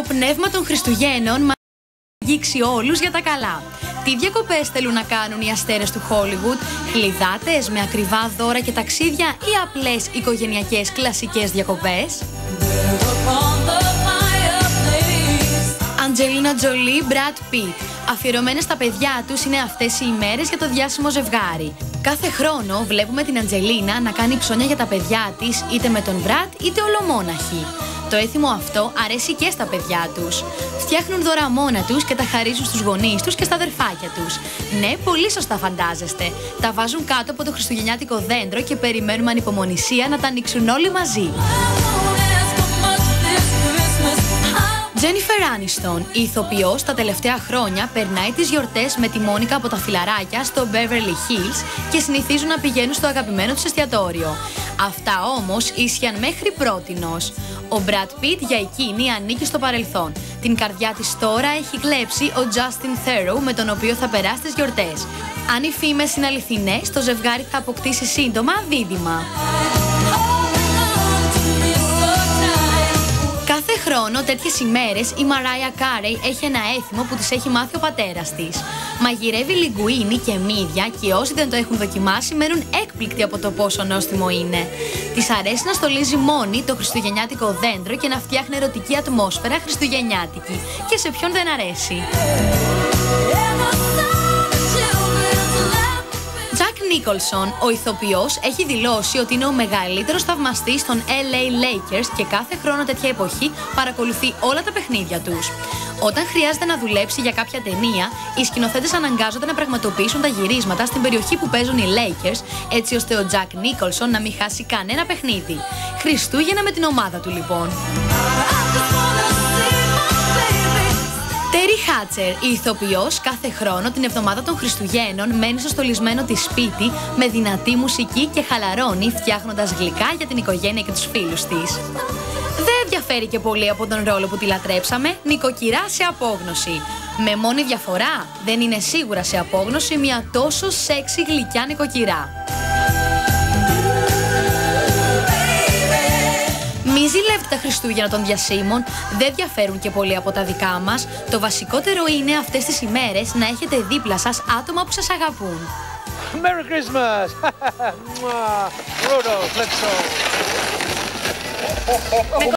Το πνεύμα των Χριστουγέννων μας αγγίξει όλους για τα καλά. Τι διακοπές θέλουν να κάνουν οι αστέρες του Hollywood, κλειδάτες με ακριβά δώρα και ταξίδια ή απλές οικογενειακές κλασικές διακοπές; Αντζελίνα Τζολί, Μπρατ Πιτ. Αφιερωμένες στα παιδιά τους είναι αυτές οι ημέρες για το διάσημο ζευγάρι. Κάθε χρόνο βλέπουμε την Αντζελίνα να κάνει ψώνια για τα παιδιά της, είτε με τον Μπρατ είτε ολομόναχη. Το έθιμο αυτό αρέσει και στα παιδιά τους. Φτιάχνουν δώρα μόνα τους και τα χαρίζουν στους γονείς τους και στα αδερφάκια τους. Ναι, πολύ σωστά φαντάζεστε. Τα βάζουν κάτω από το χριστουγεννιάτικο δέντρο και περιμένουμε ανυπομονησία να τα ανοίξουν όλοι μαζί. Τζένιφερ Άνιστον, η ηθοποιός τα τελευταία χρόνια περνάει τις γιορτές με τη Μόνικα από τα φιλαράκια στο Beverly Hills και συνηθίζουν να πηγαίνουν στο αγαπημένο του εστιατόριο. Αυτά όμως ίσχυαν μέχρι πρότινος. Ο Μπρατ Πιτ για εκείνη ανήκει στο παρελθόν. Την καρδιά της τώρα έχει κλέψει ο Justin Theroux με τον οποίο θα περάσει τις γιορτές. Αν οι φήμες είναι αληθινές, το ζευγάρι θα αποκτήσει σύντομα δίδυμα. Χρόνο τέτοιες ημέρες η Μαράια Κάρεϊ έχει ένα έθιμο που της έχει μάθει ο πατέρας της. Μαγειρεύει λιγκουίνι και μύδια και όσοι δεν το έχουν δοκιμάσει μένουν έκπληκτοι από το πόσο νόστιμο είναι. Της αρέσει να στολίζει μόνη το χριστουγεννιάτικο δέντρο και να φτιάχνει ερωτική ατμόσφαιρα χριστουγεννιάτικη. Και σε ποιον δεν αρέσει. Νίκολσον, ο ηθοποιός, έχει δηλώσει ότι είναι ο μεγαλύτερος θαυμαστής των LA Lakers και κάθε χρόνο τέτοια εποχή παρακολουθεί όλα τα παιχνίδια τους. Όταν χρειάζεται να δουλέψει για κάποια ταινία, οι σκηνοθέτες αναγκάζονται να πραγματοποιήσουν τα γυρίσματα στην περιοχή που παίζουν οι Lakers, έτσι ώστε ο Jack Nicholson να μην χάσει κανένα παιχνίδι. Χριστούγεννα με την ομάδα του λοιπόν. Τέρι Χάτσερ, η ηθοποιός, κάθε χρόνο την εβδομάδα των Χριστουγέννων μένει στο στολισμένο της σπίτι με δυνατή μουσική και χαλαρώνει φτιάχνοντας γλυκά για την οικογένεια και τους φίλους της. Δεν διαφέρει και πολύ από τον ρόλο που τη λατρέψαμε, νοικοκυρά σε απόγνωση. Με μόνη διαφορά, δεν είναι σίγουρα σε απόγνωση μια τόσο σεξι γλυκιά νοικοκυρά. Μη ζηλεύετε τα Χριστούγεννα των διασύμων, δεν διαφέρουν και πολύ από τα δικά μας. Το βασικότερο είναι αυτές τις ημέρες να έχετε δίπλα σας άτομα που σας αγαπούν. Merry Christmas! Rudolph, let's go!